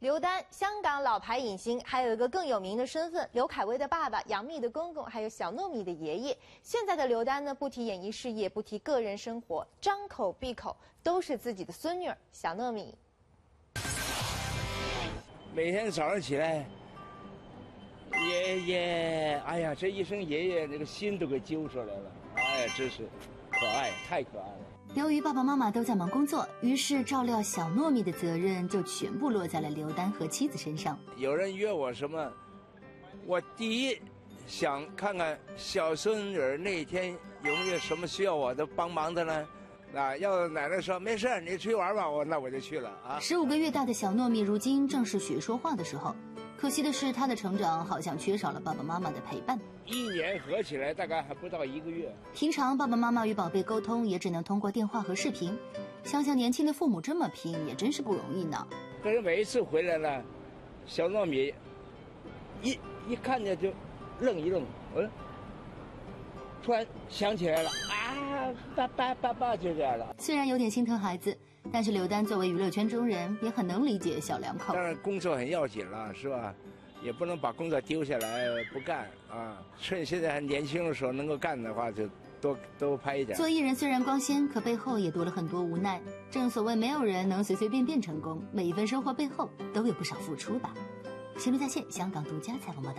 刘丹，香港老牌影星，还有一个更有名的身份——刘恺威的爸爸、杨幂的公公，还有小糯米的爷爷。现在的刘丹呢，不提演艺事业，不提个人生活，张口闭口都是自己的孙女小糯米。每天早上起来，爷爷，哎呀，这一声爷爷，那个心都给揪出来了。真是可爱，太可爱了。由于爸爸妈妈都在忙工作，于是照料小糯米的责任就全部落在了刘丹和妻子身上。有人约我什么，我第一想看看小孙女那天有没有什么需要我的帮忙的呢？啊，要奶奶说没事你出去玩吧，我那我就去了啊。十五个月大的小糯米如今正是学说话的时候。可惜的是，他的成长好像缺少了爸爸妈妈的陪伴。一年合起来大概还不到一个月。平常爸爸妈妈与宝贝沟通也只能通过电话和视频。想想年轻的父母这么拼，也真是不容易呢。可是每一次回来呢，小糯米一一看见就愣一愣，嗯，突然想起来了啊，爸爸爸爸就这样了。虽然有点心疼孩子。但是刘丹作为娱乐圈中人，也很能理解小两口。当然工作很要紧了，是吧？也不能把工作丢下来不干啊！趁现在还年轻的时候能够干的话，就多多拍一点。做艺人虽然光鲜，可背后也多了很多无奈。正所谓没有人能随随便便成功，每一份生活背后都有不少付出吧。新闻在线，香港独家采访报道。